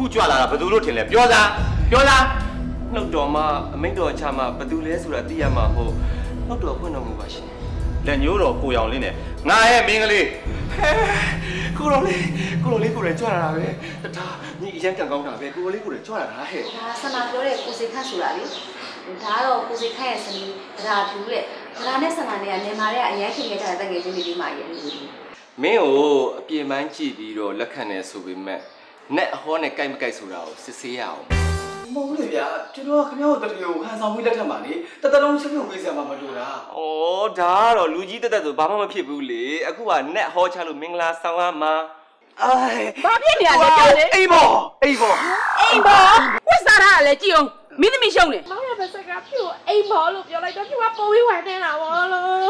ခုကြွလာတာဘယ်သူလို့ထင်လဲပြောစားပြောစားနှုတ်တော်မှာအမိန့်တော်ချမှာဘယ်သူလဲဆိုတာသိရမှာဟုတ်နှုတ်တော်ဖွင့်တော်မူပါရှင်လက်ညိုးတော်ကိုရောင်လေးနဲ့ငါရဲ့မင်းကလေးဟဲကိုတော်လေးကိုတော်လေးကိုယ်တိုင်ကြွလာတာပဲတထားညီအရန်ကံကောင်းတာပဲကိုတော်လေးကိုယ်တိုင်ကြွလာတာဟဲ့ဒါဆန္ဒပြောတဲ့ကိုစိခတ်ဆိုတာလေဒါကတော့ကိုစိခတ်ရဲ့စနီးတရားဖြူတဲ့ဒါနဲ့ဆန္ဒနဲ့ကနေမာတဲ့အရန်ခင်ခဲ့ကြတဲ့တကယ်ချင်းလေးမှရဲ့လို့မင်းကိုအပြင်ပန်းကြည့်ပြီးတော့လက်ခံနေဆိုပေမဲ့ နဲ့အဟောနဲ့ကြိုက်မကြိုက်ဆိုတာကိုစစ်ဆေးရအောင်မဟုတ်ဘူးလေဗျာကျွန်တော်ကခင်ဗျားတို့တတိယကိုဟန်ဆောင်ပြီးလက်ထက်မှာလေတတလုံးချက်ပြုတ်ပေးစရာမှမလိုတာ။အော်ဒါကတော့လူကြီးတက်တက်ဆိုဘာမှမဖြစ်ဘူးလေ။အခုကနဲ့ဟောချလို့မင်္ဂလာဆောင်ရမှာအိုးဘာဖြစ်နေရလဲကြောက်လေအိမ်ဘောအိမ်ဘောအိမ်ပေါ်ဝတ်စားရလဲကြည့်အောင်မင်းသမီးရှုံးတယ်မောင်ရပါစကားဖြူအိမ်ဘောလို့ပြောလိုက်တော့ဖြူကပုံပြီးဝိုင်းနေတာဘောလို့